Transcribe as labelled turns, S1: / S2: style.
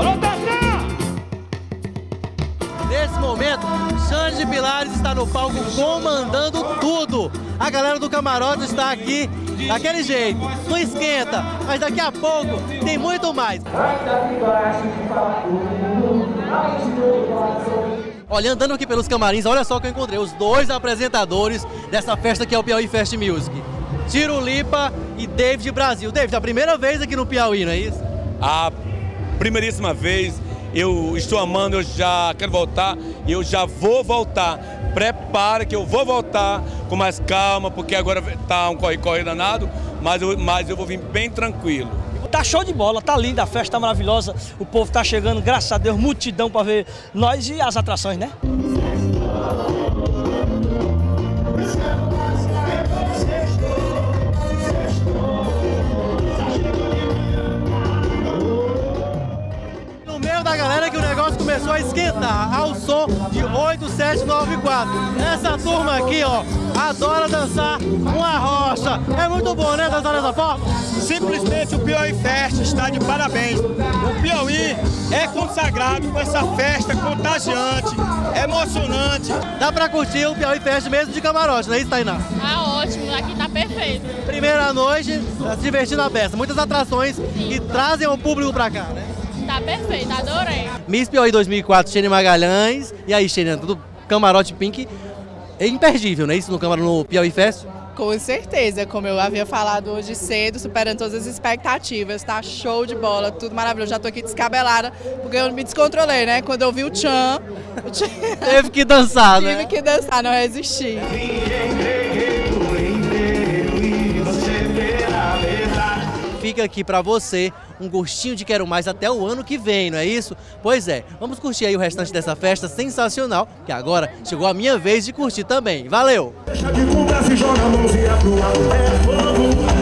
S1: Alô, Tata! Nesse momento, Xande Pilares está no palco comandando tudo. A galera do camarote está aqui daquele jeito. Não esquenta, mas daqui a pouco tem muito mais. Olha, andando aqui pelos camarins, olha só que eu encontrei os dois apresentadores dessa festa que é o Piauí Fest Music. Tiro Lipa e David Brasil. David, a primeira vez aqui no Piauí, não é isso?
S2: A primeiríssima vez, eu estou amando, eu já quero voltar e eu já vou voltar. Prepara que eu vou voltar com mais calma, porque agora tá um corre-corre danado, mas eu, mas eu vou vir bem tranquilo.
S3: Tá show de bola, tá linda, a festa tá maravilhosa, o povo tá chegando, graças a Deus, multidão para ver nós e as atrações, né?
S1: Meio da galera que o negócio começou a esquentar ao som de 8794. Essa turma aqui, ó, adora dançar uma rocha. É muito bom, né, dançar dessa forma?
S4: Simplesmente o Piauí Fest está de parabéns. O Piauí é consagrado com essa festa contagiante, emocionante.
S1: Dá pra curtir o Piauí Fest mesmo de camarote, não é isso, Tainá?
S5: Tá ótimo, aqui tá perfeito.
S1: Primeira noite, tá se divertindo a beça. Muitas atrações que trazem o público pra cá, né?
S5: Tá perfeito, adorei.
S1: Miss Piauí 2004, Xene Magalhães. E aí, Xene, tudo camarote pink. É imperdível, né? Isso no, camaro, no Piauí Fest.
S6: Com certeza, como eu havia falado hoje cedo, superando todas as expectativas, tá show de bola, tudo maravilhoso. Já tô aqui descabelada, porque eu me descontrolei, né? Quando eu vi o Chan, o Chan
S1: Teve que dançar, né?
S6: tive que dançar, não resisti.
S1: Fica aqui pra você um gostinho de quero mais até o ano que vem, não é isso? Pois é, vamos curtir aí o restante dessa festa sensacional, que agora chegou a minha vez de curtir também. Valeu!
S7: Deixa de conversa joga a mãozinha pro é.